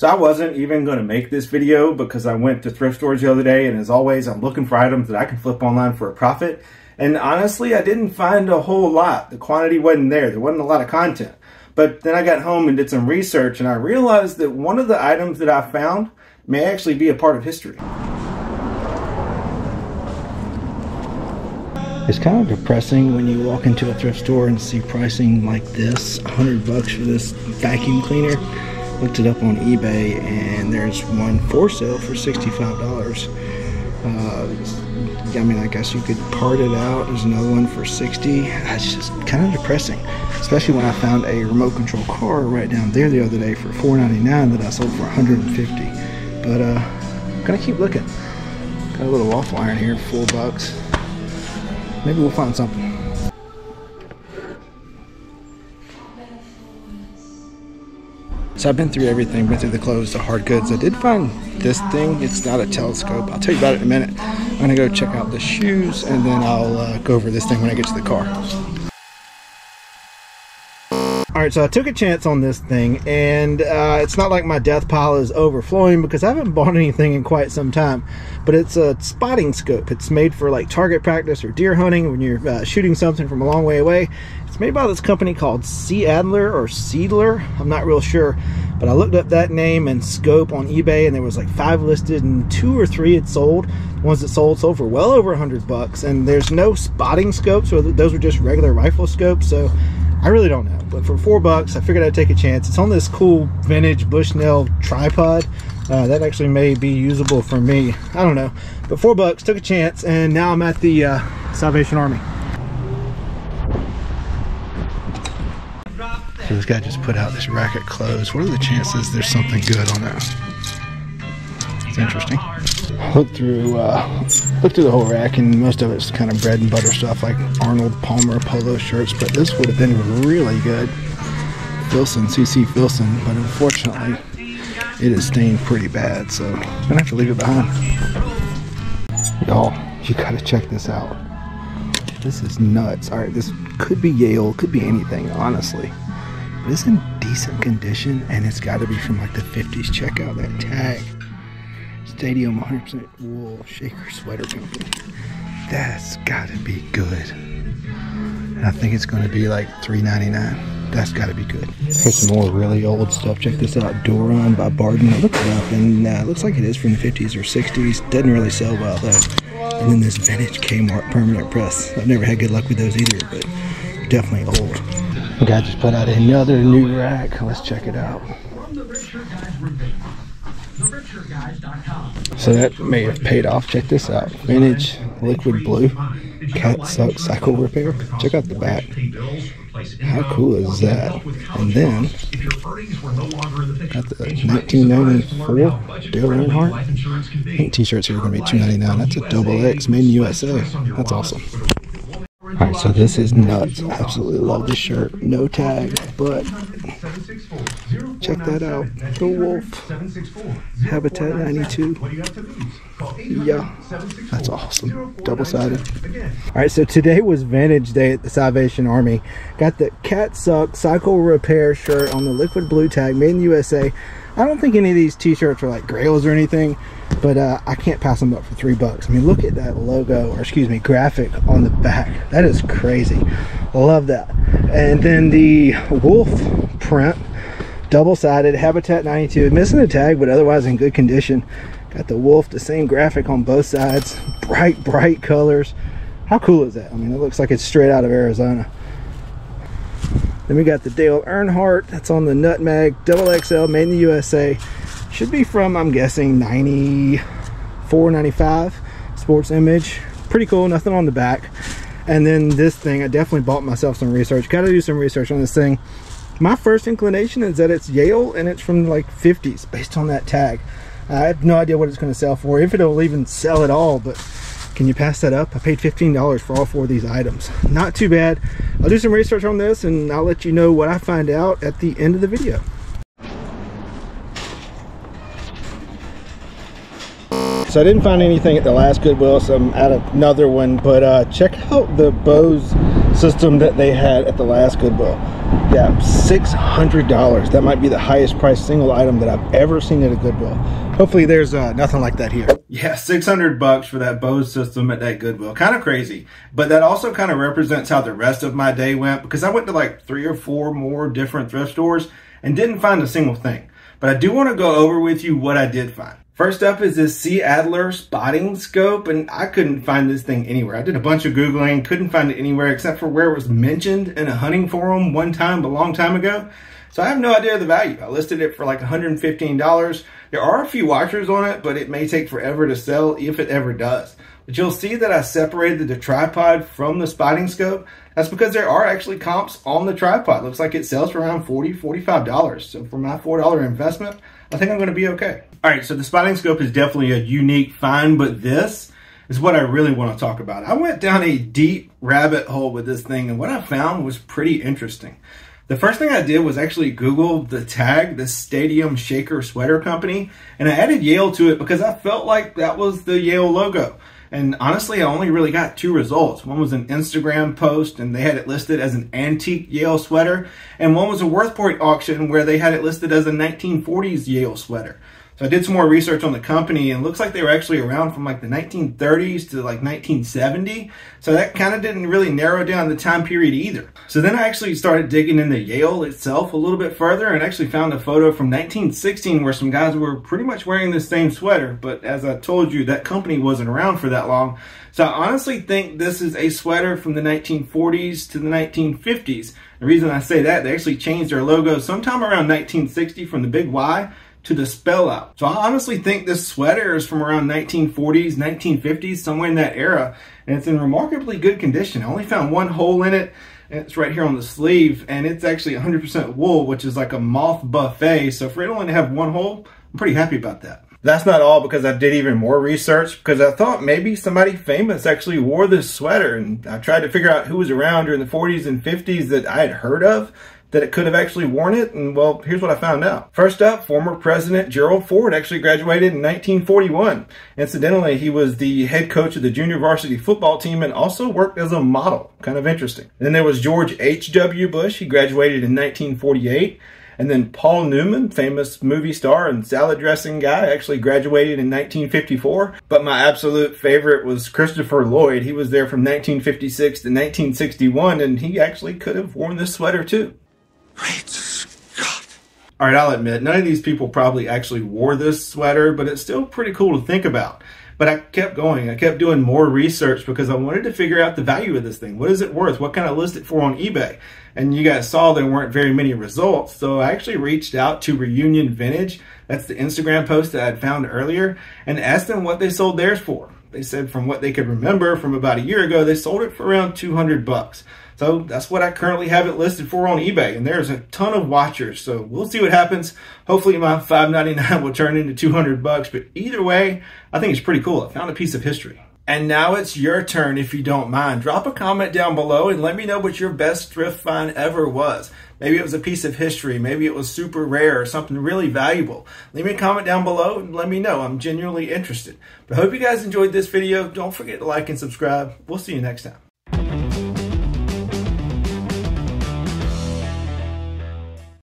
So I wasn't even going to make this video because I went to thrift stores the other day and as always, I'm looking for items that I can flip online for a profit. And honestly, I didn't find a whole lot. The quantity wasn't there. There wasn't a lot of content. But then I got home and did some research and I realized that one of the items that I found may actually be a part of history. It's kind of depressing when you walk into a thrift store and see pricing like this, 100 bucks for this vacuum cleaner. Looked it up on eBay and there's one for sale for $65. Uh, I mean, I guess you could part it out. There's another one for 60. It's just kind of depressing, especially when I found a remote control car right down there the other day for $4.99 that I sold for 150. But uh, I'm gonna keep looking. Got a little waffle iron here, four bucks. Maybe we'll find something. So I've been through everything, been through the clothes, the hard goods. I did find this thing. It's not a telescope. I'll tell you about it in a minute. I'm gonna go check out the shoes and then I'll uh, go over this thing when I get to the car. All right, so I took a chance on this thing, and uh, it's not like my death pile is overflowing because I haven't bought anything in quite some time. But it's a spotting scope. It's made for like target practice or deer hunting when you're uh, shooting something from a long way away. It's made by this company called C. Adler or Seedler. I'm not real sure, but I looked up that name and scope on eBay, and there was like five listed, and two or three had sold. The ones that sold sold for well over a hundred bucks, and there's no spotting scopes, or those were just regular rifle scopes. So I really don't know, but for four bucks, I figured I'd take a chance. It's on this cool vintage Bushnell tripod. Uh, that actually may be usable for me. I don't know, but four bucks, took a chance, and now I'm at the uh, Salvation Army. So this guy just put out this racket clothes. What are the chances there's something good on that? It's interesting. Look through, uh, look through the whole rack, and most of it's kind of bread and butter stuff like Arnold Palmer polo shirts. But this would have been really good. Filson, CC Filson, but unfortunately, it is stained pretty bad. So I'm gonna have to leave it behind. Y'all, you gotta check this out. This is nuts. All right, this could be Yale, could be anything, honestly. But it's in decent condition, and it's got to be from like the 50s. Check out that tag. Stadium 100% wool shaker sweater company. That's got to be good. And I think it's to be like $3.99. That's got to be good. Here's some more really old stuff. Check this out. Duron by Barden. I looked it up and uh, looks like it is from the 50s or 60s. Doesn't really sell well though. And then this vintage Kmart permanent press. I've never had good luck with those either, but definitely old. The guy just put out another new rack. Let's check it out. So that may have paid off. Check this out. Vintage liquid blue. Cat suck cycle repair. Check out the back. How cool is that? And then got the 1994 Dale Earnhardt. I think t-shirts here are going to be 2.99. That's a double X made in USA. That's awesome. Alright, so this is nuts. I absolutely love this shirt. No tag, but check that out. The Wolf. Habitat 92. Yeah, that's awesome. Double sided. Alright, so today was Vantage Day at the Salvation Army. Got the Cat Suck Cycle Repair shirt on the liquid blue tag, made in the USA. I don't think any of these t-shirts are like grails or anything, but uh, I can't pass them up for three bucks. I mean, look at that logo, or excuse me, graphic on the back. That is crazy. Love that. And then the wolf print, double-sided, Habitat 92. Missing a tag, but otherwise in good condition. Got the wolf, the same graphic on both sides. Bright, bright colors. How cool is that? I mean, it looks like it's straight out of Arizona. Then we got the Dale Earnhardt. That's on the Nutmeg Double XL, made in the USA. Should be from, I'm guessing, 94, 95. Sports Image. Pretty cool. Nothing on the back. And then this thing, I definitely bought myself some research. Got to do some research on this thing. My first inclination is that it's Yale and it's from like 50s based on that tag. I have no idea what it's going to sell for, if it'll even sell at all, but can you pass that up? I paid $15 for all four of these items. Not too bad. I'll do some research on this and I'll let you know what I find out at the end of the video. So I didn't find anything at the last Goodwill, so I'm at another one. But uh, check out the Bose system that they had at the last Goodwill. Yeah, $600 that might be the highest priced single item that i've ever seen at a goodwill hopefully there's uh, nothing like that here. Yeah 600 bucks for that bose system at that goodwill kind of crazy. But that also kind of represents how the rest of my day went because i went to like three or four more different thrift stores and didn't find a single thing. But i do want to go over with you what i did find First up is this C. Adler spotting scope, and I couldn't find this thing anywhere. I did a bunch of Googling, couldn't find it anywhere except for where it was mentioned in a hunting forum one time, a long time ago. So I have no idea the value. I listed it for like $115. There are a few watchers on it, but it may take forever to sell if it ever does. But you'll see that I separated the tripod from the spotting scope. That's because there are actually comps on the tripod. Looks like it sells for around $40, $45. So for my $4 investment, I think I'm going to be okay. All right, so the spotting scope is definitely a unique find, but this is what I really want to talk about. I went down a deep rabbit hole with this thing, and what I found was pretty interesting. The first thing I did was actually Google the tag, the Stadium Shaker Sweater Company, and I added Yale to it because I felt like that was the Yale logo. And honestly, I only really got two results. One was an Instagram post and they had it listed as an antique Yale sweater. And one was a WorthPoint auction where they had it listed as a 1940s Yale sweater. So I did some more research on the company and it looks like they were actually around from like the 1930s to like 1970. So that kind of didn't really narrow down the time period either. So then I actually started digging into Yale itself a little bit further and actually found a photo from 1916 where some guys were pretty much wearing the same sweater. But as I told you, that company wasn't around for that long. So I honestly think this is a sweater from the 1940s to the 1950s. The reason I say that, they actually changed their logo sometime around 1960 from the big Y to the spell out. So I honestly think this sweater is from around 1940s, 1950s, somewhere in that era, and it's in remarkably good condition. I only found one hole in it, and it's right here on the sleeve, and it's actually 100% wool, which is like a moth buffet. So for it only to have one hole, I'm pretty happy about that. That's not all because I did even more research because I thought maybe somebody famous actually wore this sweater and I tried to figure out who was around during the 40s and 50s that I had heard of that it could have actually worn it, and well, here's what I found out. First up, former President Gerald Ford actually graduated in 1941. Incidentally, he was the head coach of the junior varsity football team and also worked as a model. Kind of interesting. Then there was George H.W. Bush. He graduated in 1948. And then Paul Newman, famous movie star and salad dressing guy, actually graduated in 1954. But my absolute favorite was Christopher Lloyd. He was there from 1956 to 1961, and he actually could have worn this sweater too. Great Scott. All right, I'll admit, none of these people probably actually wore this sweater, but it's still pretty cool to think about. But I kept going. I kept doing more research because I wanted to figure out the value of this thing. What is it worth? What can I list it for on eBay? And you guys saw there weren't very many results. So I actually reached out to Reunion Vintage. That's the Instagram post that I'd found earlier and asked them what they sold theirs for. They said from what they could remember from about a year ago, they sold it for around 200 bucks. So that's what I currently have it listed for on eBay. And there's a ton of watchers. So we'll see what happens. Hopefully my 5.99 will turn into 200 bucks. But either way, I think it's pretty cool. I found a piece of history. And now it's your turn if you don't mind. Drop a comment down below and let me know what your best thrift find ever was. Maybe it was a piece of history. Maybe it was super rare or something really valuable. Leave me a comment down below and let me know. I'm genuinely interested. But I hope you guys enjoyed this video. Don't forget to like and subscribe. We'll see you next time.